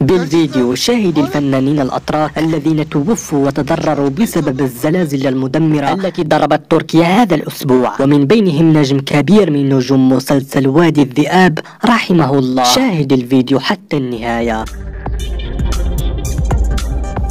بالفيديو شاهد الفنانين الأتراك الذين توفوا وتضرروا بسبب الزلازل المدمرة التي ضربت تركيا هذا الأسبوع. ومن بينهم نجم كبير من نجوم مسلسل وادي الذئاب رحمه الله. شاهد الفيديو حتى النهاية.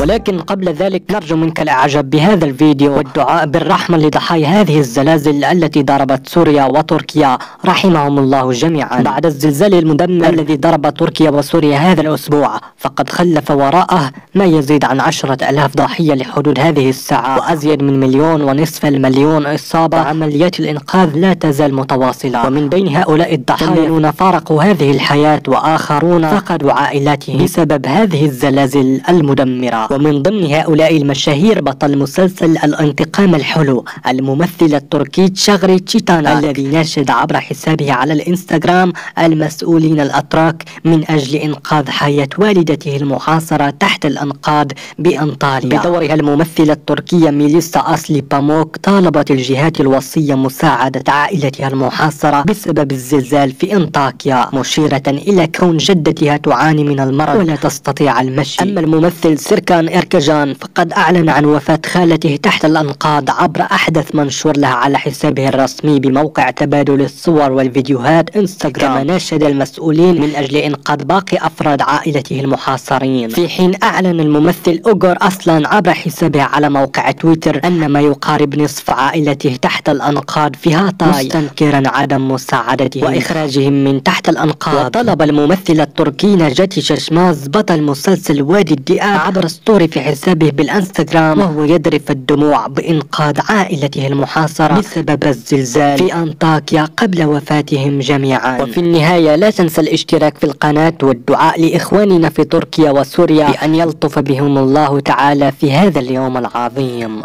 ولكن قبل ذلك نرجو منك الإعجاب بهذا الفيديو والدعاء بالرحمة لضحايا هذه الزلازل التي ضربت سوريا وتركيا. رحمهم الله جميعا. بعد الزلزال المدمر الذي ضرب تركيا وسوريا هذا الأسبوع فقد خلف وراءه ما يزيد عن عشرة ألاف ضحية لحدود هذه الساعة وأزيد من مليون ونصف المليون إصابة عمليات الإنقاذ لا تزال متواصلة. ومن بين هؤلاء الضحايا فارقوا هذه الحياة وآخرون فقدوا عائلاتهم بسبب هذه الزلازل المدمرة. ومن ضمن هؤلاء المشاهير بطل مسلسل الانتقام الحلو الممثل التركي تشغري تشيتانا الذي ناشد عبر حسابه على الانستغرام المسؤولين الأتراك من أجل إنقاذ حياة والدته المحاصرة تحت الأنقاض بأنطاليا. بدورها الممثلة التركية ميليسا أصلي باموك طالبت الجهات الوصية مساعدة عائلتها المحاصرة بسبب الزلزال في أنطاكيا مشيرة إلى كون جدتها تعاني من المرض. ولا تستطيع المشي. أما الممثل سيركا كان إركجان فقد أعلن عن وفاة خالته تحت الأنقاض عبر أحدث منشور لها على حسابه الرسمي بموقع تبادل الصور والفيديوهات إنستغرام. كما ناشد المسؤولين من أجل إنقاذ باقي أفراد عائلته المحاصرين. في حين أعلن الممثل أوغور أصلا عبر حسابه على موقع تويتر أن ما يقارب نصف عائلته تحت الأنقاض في هاتاي مستنكرا عدم مساعدته وإخراجهم من تحت الأنقاض. وطلب الممثلة التركي نجاتي ششماز بطل مسلسل وادي الدئاب عبر ستوري في حسابه بالإنستغرام وهو يذرف الدموع بإنقاذ عائلته المحاصرة بسبب الزلزال في أنطاكيا قبل وفاتهم جميعا. وفي النهاية لا تنسى الاشتراك في القناة والدعاء لإخواننا في تركيا وسوريا بأن يلطف بهم الله تعالى في هذا اليوم العظيم.